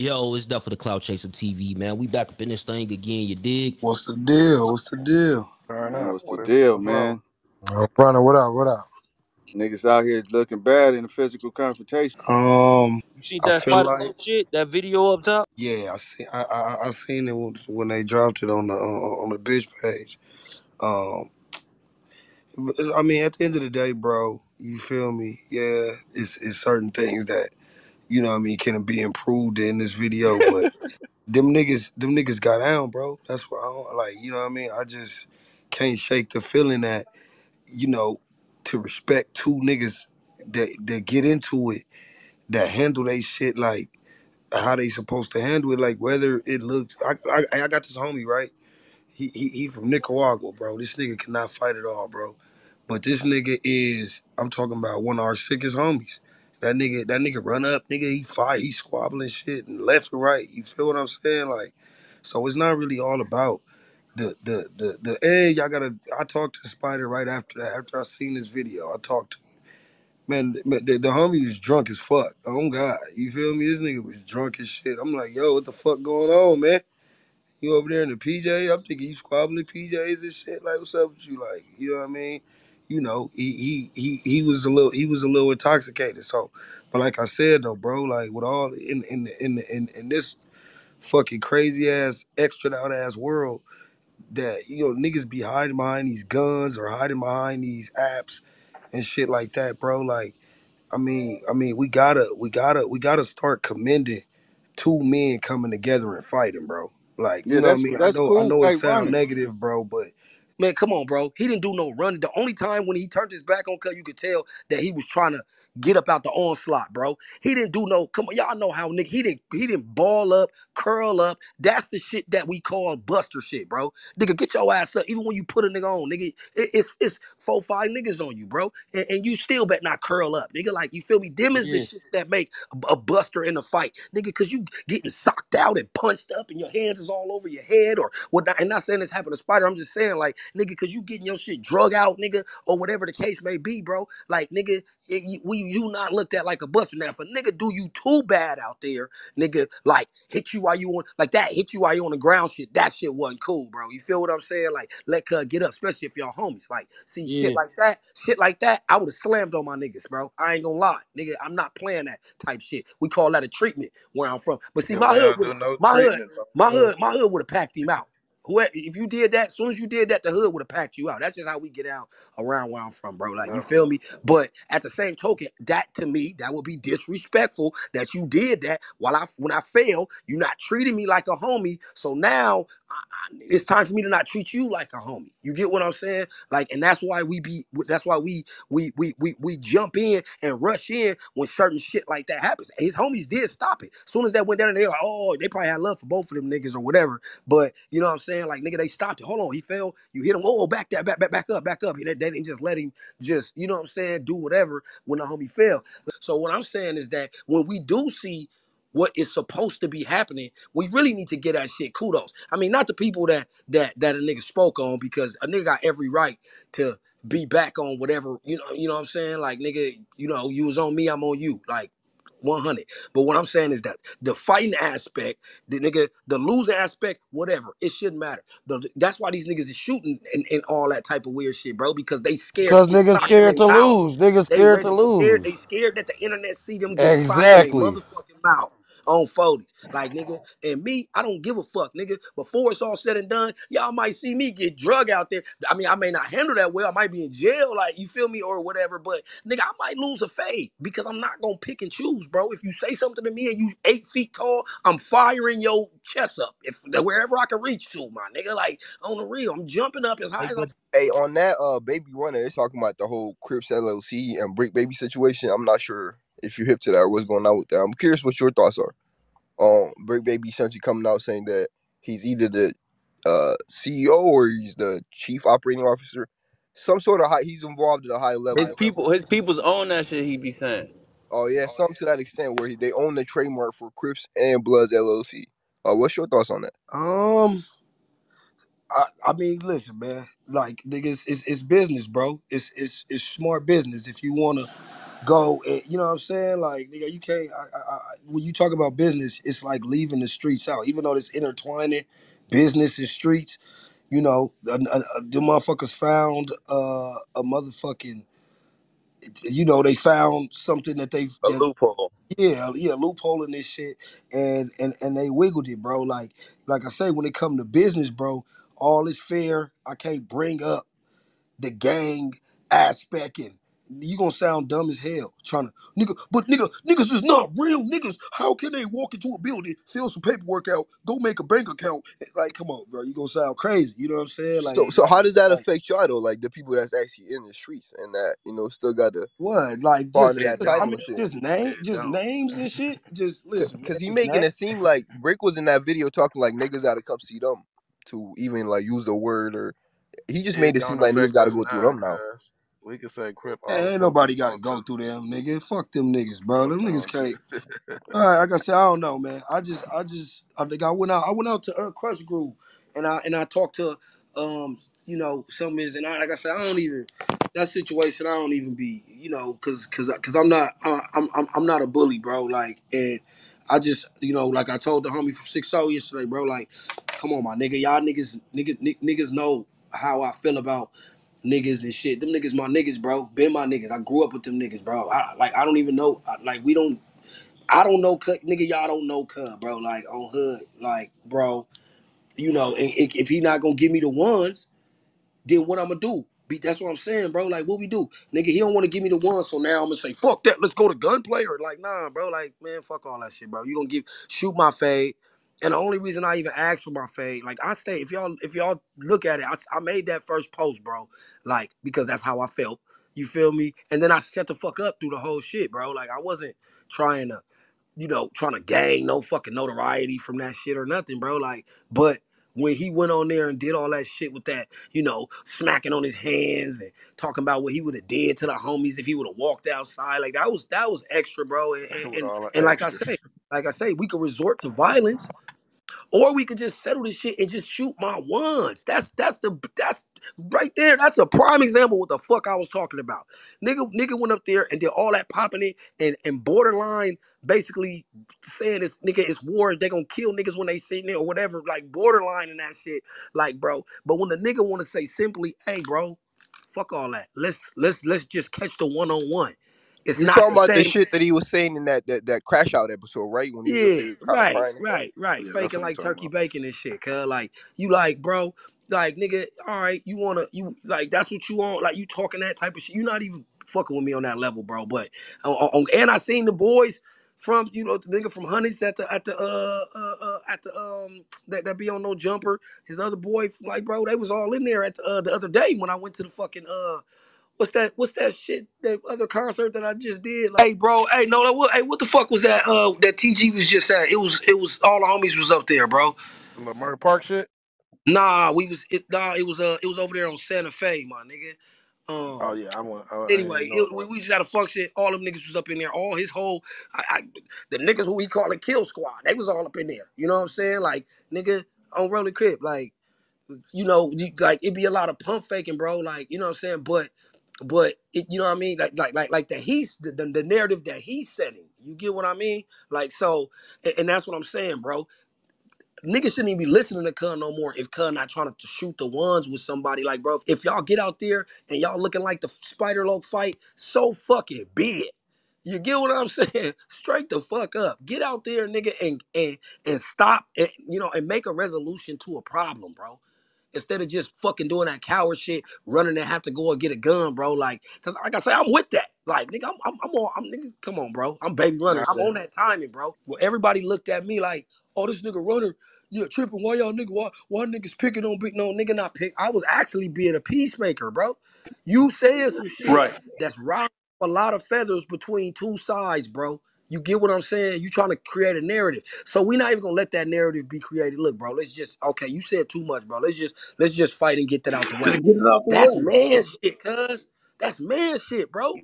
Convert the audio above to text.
Yo, it's Death of the Clout Chaser TV, man. We back up in this thing again, you dig? What's the deal? What's the deal? Turn Man, what's the deal, man? wrong? Uh, brother, what up? What up? Niggas out here looking bad in a physical confrontation. Um, You see that feel Spider Loc shit? That video up top? yeah, I see. I I, I seen it when, when they dropped it on the on, on the bitch page. Um, I mean, at the end of the day, bro, you feel me? Yeah, it's it's certain things that you know what I mean can be improved in this video, but them niggas, them niggas got down, bro. That's what I don't, like. You know what I mean? I just can't shake the feeling that you know to respect two niggas that that get into it that handle they shit like how they supposed to handle it. Like whether it looks, I I, I got this homie right. He, he he from Nicaragua, bro. This nigga cannot fight at all, bro. But this nigga is, I'm talking about one of our sickest homies. That nigga, that nigga run up, nigga. He fight, he squabbling shit and left and right. You feel what I'm saying? Like, so it's not really all about the the the the. Hey, y'all gotta. I talked to Spider right after that. After I seen this video, I talked to Man, man, the, the homie was drunk as fuck. Oh God, you feel me? This nigga was drunk as shit. I'm like, yo, what the fuck going on, man? You over there in the PJ? I'm thinking you squabbling PJs and shit. Like, what's up with you? Like, you know what I mean? You know, he he he he was a little he was a little intoxicated. So, but like I said though, bro, like with all in in in in, in this fucking crazy ass extra out ass world that you know niggas be hiding behind these guns or hiding behind these apps and shit like that, bro. Like. I mean, I mean, we gotta, we gotta, we gotta start commending two men coming together and fighting, bro. Like, you Yeah, know what I mean? I know, I know it Hey, sound negative, bro, but man, come on, bro. He didn't do no running. The only time when he turned his back on Cut, you could tell that he was trying to get up out the onslaught, bro. He didn't do no. Come on, y'all know how nigga. He didn't. He didn't ball up, curl up. That's the shit that we call buster shit, bro. Nigga, get your ass up. Even when you put a nigga on, nigga, it, it's it's four five niggas on you, bro, and, and you still bet not curl up, nigga. Like you feel me? Them is the Yeah. shits that make a, a buster in a fight, nigga, cause you getting socked out and punched up, and your hands is all over your head or whatnot. And not saying this happened to Spider. I'm just saying like, nigga, cause you getting your shit drug out, nigga, or whatever the case may be, bro. Like, nigga, it- you, we you not looked at like a buster. Now, if a nigga do you too bad out there, nigga, like hit you while you on like that, hit you while you on the ground shit. That shit wasn't cool, bro. You feel what I'm saying? Like, let cuz get up, especially if y'all homies. Like, see Yeah. shit like that, shit like that. I would have slammed on my niggas, bro. I ain't gonna lie, nigga. I'm not playing that type shit. We call that a treatment where I'm from. But see, Yeah, my hood no my hood, my hood. hood, my hood would have packed him out. Whoever, if you did that, as soon as you did that, the hood would have packed you out. That's just how we get out around where I'm from, bro. Like, you feel me? But at the same token, that to me, that would be disrespectful that you did that while I, when I fail, you're not treating me like a homie. So now it's time for me to not treat you like a homie. You get what I'm saying? Like, and that's why we be, that's why we, we, we, we, we jump in and rush in when certain shit like that happens. His homies did stop it. As soon as that went down, they like, oh, they probably had love for both of them niggas or whatever. But you know what I'm saying? Like, nigga, they stopped it. Hold on, he fell. You hit him. Oh, back that, back, back, back up, back up. They, they didn't just let him just, you know what I'm saying, do whatever when the homie fell. So what I'm saying is that when we do see what is supposed to be happening, we really need to get that shit kudos. I mean, not the people that that that a nigga spoke on because a nigga got every right to be back on whatever, you know, you know what I'm saying? Like nigga, you know, you was on me, I'm on you. Like 100. But what I'm saying is that the fighting aspect, the nigga, the losing aspect, whatever, it shouldn't matter. The, that's why these niggas is shooting and, and all that type of weird shit, bro, because they scared Because niggas scared to mouth. lose. Niggas They scared ready to to scared. lose. They scared that the internet see them get Exactly. their motherfucking mouth on 40s. Like nigga, and me, I don't give a fuck, nigga. Before it's all said and done, y'all might see me get drug out there. I mean, I may not handle that well. I might be in jail, like you feel me, or whatever. But nigga, I might lose a fade because I'm not gonna pick and choose, bro. If you say something to me and you eight feet tall, I'm firing your chest up. If wherever I can reach to, my nigga, like on the real, I'm jumping up as high as I but hey, on that uh baby runner, it's talking about the whole Crips LLC and Bricc Baby situation. I'm not sure if you're hip to that or what's going on with that. I'm curious what your thoughts are. Um, Bricc Baby essentially coming out saying that he's either the uh CEO or he's the chief operating officer. Some sort of high. He's involved at a high level. His people, his people's own that shit. He be saying. Oh yeah, some to that extent where he, they own the trademark for Crips and Bloods LLC. Uh, what's your thoughts on that? Um, I, I mean, listen, man. Like, nigga, it's, it's, it's business, bro. It's it's it's smart business. If you wanna go and you know what I'm saying? Like nigga, you can't. I, I, I, when you talk about business, it's like leaving the streets out. Even though it's intertwining business and streets, you know, uh, uh, uh, the motherfuckers found uh, a motherfucking. You know, they found something that they A that loophole. yeah yeah loophole in this shit, and and and they wiggled it, bro. Like like I say, when it come to business, bro, all is fair. I can't bring up the gang aspect and you gonna sound dumb as hell trying to nigga but nigga niggas is not real niggas how can they walk into a building fill some paperwork out go make a bank account like come on bro you gonna sound crazy you know what i'm saying like So so how does that like affect y'all though? Like the people that's actually in the streets and that you know still got the what like fall just under that just i mean and shit. just name just don't. names and shit just listen Cause he making name it seem like Bricc was in that video talking like niggas gotta come see them to even like use the word or he just made It it seem like niggas gotta go through them now. cuz we can say Crip all ain't nobody gotta go through them, nigga. Fuck them niggas, bro. Them niggas on can't. All right, like I said, I don't know, man. I just, I just, I think I went out, I went out to uh, Crush Groove, and I and I talked to, um, you know, some is, and I, like I said, I don't even that situation. I don't even be, you know, cause, cause, cause I'm not, uh, I'm, I'm, I'm not a bully, bro. Like, and I just, you know, like I told the homie from Six O yesterday, bro. Like, come on, my nigga, y'all niggas, niggas, niggas know how I feel about niggas and shit. Them niggas my niggas, bro. Been my niggas. I grew up with them niggas, bro. I, like I don't even know. I, like we don't. I don't know, cut nigga. Y'all don't know, cut, bro. Like on hood, like bro. You know, and if, if he not gonna give me the ones, then what I'm gonna do? Be, that's what I'm saying, bro. Like, what we do, nigga? He don't want to give me the ones, so now I'm gonna say, fuck that. Let's go to gunplay or like, nah, bro. Like, man, fuck all that shit, bro. You gonna give shoot my fade, and the only reason I even asked for my fade, like, I stay. If y'all, if y'all look at it, I, I made that first post, bro. Like, because that's how I felt. You feel me? And then I shut the fuck up through the whole shit, bro. Like, I wasn't trying to you know, trying to gain no fucking notoriety from that shit or nothing, bro. Like, but when he went on there and did all that shit with that, you know, smacking on his hands and talking about what he would have did to the homies if he would have walked outside, like that was that was extra, bro. And and, and, and like I say, like I say, we could resort to violence or we could just settle this shit and just shoot my ones. That's that's the that's right there. That's a prime example of what the fuck I was talking about. Nigga, nigga went up there and did all that popping it and and borderline basically saying this nigga it's war. They gonna kill niggas when they sitting there or whatever. Like borderline and that shit. Like bro. But when the nigga want to say simply, hey bro, fuck all that. Let's let's let's just catch the one on one. It's You not talking about the shit that he was saying in that that, that crash out episode, right? When he was Yeah, kind of right, crying and right, right. Yeah, that's Faking what like talking turkey about. bacon and shit, cuz like you like, bro, like nigga, all right, you wanna you like that's what you want, like you talking that type of shit. You're not even fucking with me on that level, bro. But on, on, and I seen the boys from you know the nigga from Honeys at the at the uh uh, uh at the um that, that be on no jumper. His other boy, like bro, they was all in there at the uh, the other day when I went to the fucking uh What's that? What's that shit? That other concert that I just did? Like, hey, bro. Hey, no, that what? Hey, what the fuck was that? Uh, that TG was just at. It was. It was all the homies was up there, bro. Leimert Park shit. Nah, we was. It, nah, it was. Uh, it was over there on Santa Fe, my nigga. Um. Oh yeah, I want. I, I Anyway, didn't it, it we, we just had a function. All them niggas was up in there. All his whole, I, I, the niggas who we call a kill squad, they was all up in there. You know what I'm saying? Like, nigga, on Rolling Crip, like, you know, you, like it'd be a lot of pump faking, bro. Like, you know what I'm saying? But, but it, you know what I mean? Like, like, like, like that he's the, the, the narrative that he's setting. You get what I mean? Like, so, and, and that's what I'm saying, bro. Niggas shouldn't even be listening to Cun no more if Cun not trying to shoot the ones with somebody. Like, bro, if y'all get out there and y'all looking like the Spider Loc fight, so fucking be it. You get what I'm saying? Straight the fuck up. Get out there, nigga, and and and stop and you know and make a resolution to a problem, bro. Instead of just fucking doing that coward shit, running and have to go and get a gun, bro. Like, cause like I say, I'm with that. Like, nigga, I'm I'm, I'm on. I'm nigga. Come on, bro. I'm baby runner. I'm on that timing, bro. Well, everybody looked at me like, oh, this nigga runner, yeah, tripping. Why y'all nigga? Why why niggas picking on big? No, nigga, not pick. I was actually being a peacemaker, bro. You saying some shit Right. that's robbing a lot of feathers between two sides, bro. You get what I'm saying? You trying to create a narrative. So we're not even gonna let that narrative be created. Look, bro, let's just okay, you said too much, bro. Let's just let's just fight and get that out the way. Just get it out the That's man shit, cuz. That's man shit, bro.